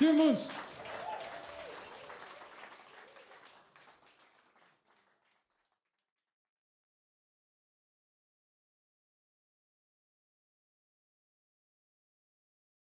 Dear Moons,